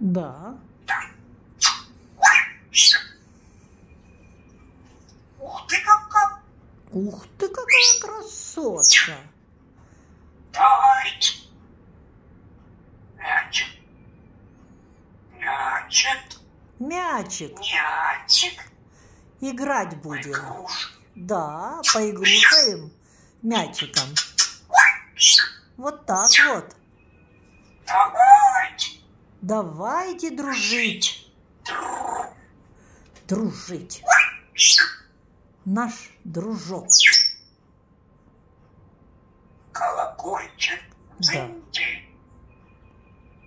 Да. Ух ты, какая! Ух ты, какая красотка. Дайте. Мячик. Мячик. Мячик. Мячик. Играть будем. Игрушка. Да, поигрушаем мячиком. Вот так вот. Давайте. Давайте дружить. Дружить. Наш дружок. Колокольчик. Да.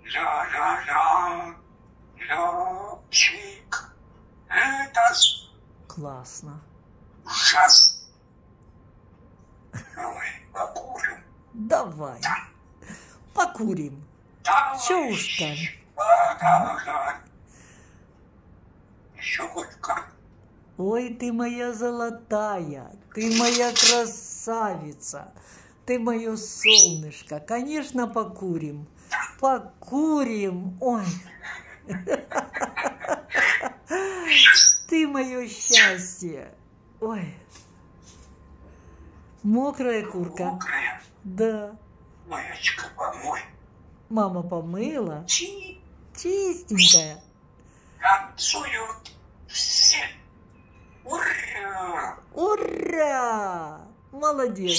Ля-ля-ля. Лёчик. Это Классно. ужасно. Ой, покурим. Давай. Покурим. Чё уж там. Еще хоть как. Ой, ты моя золотая, ты моя красавица, ты мое солнышко. Конечно, покурим. Покурим. Ой. Ты мое счастье. Ой. Мокрая курка. Мокрая. Да. Маечка, помой. Мама помыла. Чи. Чистенькая. Танцуют все. Ура! Ура! Молодец.